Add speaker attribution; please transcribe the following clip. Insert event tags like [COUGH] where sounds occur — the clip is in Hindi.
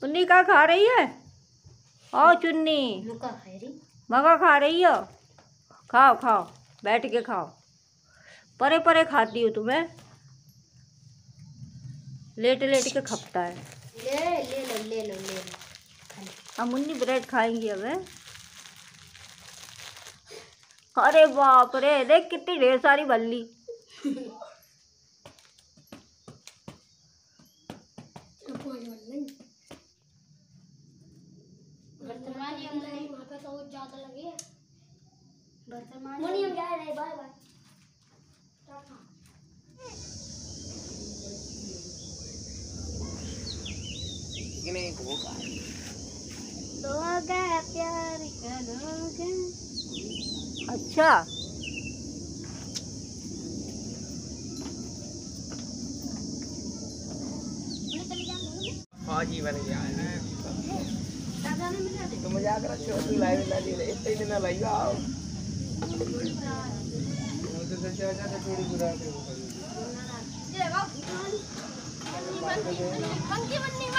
Speaker 1: चुन्नी का खा रही है? आओ चुन्नी। मगा खा रही? हो? खाओ खाओ बैठ के खाओ। परे परे खाती हो तुम्हें। लेट लेट के खपता है।
Speaker 2: ले ले लो ले लो ले लो।
Speaker 1: हम मुन्नी ब्रेड खाएँगी अब अरे बाप रे देख कितनी ढेर सारी बल्ली। [LAUGHS]
Speaker 2: वर्तमान नियम नहीं वहाँ पे तो ज़्यादा लगे वर्तमान नियम जा रहे बाय बाय दोगा प्यार करोगे
Speaker 1: अच्छा।
Speaker 3: हाँ जी बन गया है।
Speaker 2: दादा ने मिला दे
Speaker 3: तो मज़ाक रखो तू लाइव ला दी इतने दिन लाइव आओ
Speaker 2: पंखी बन्नी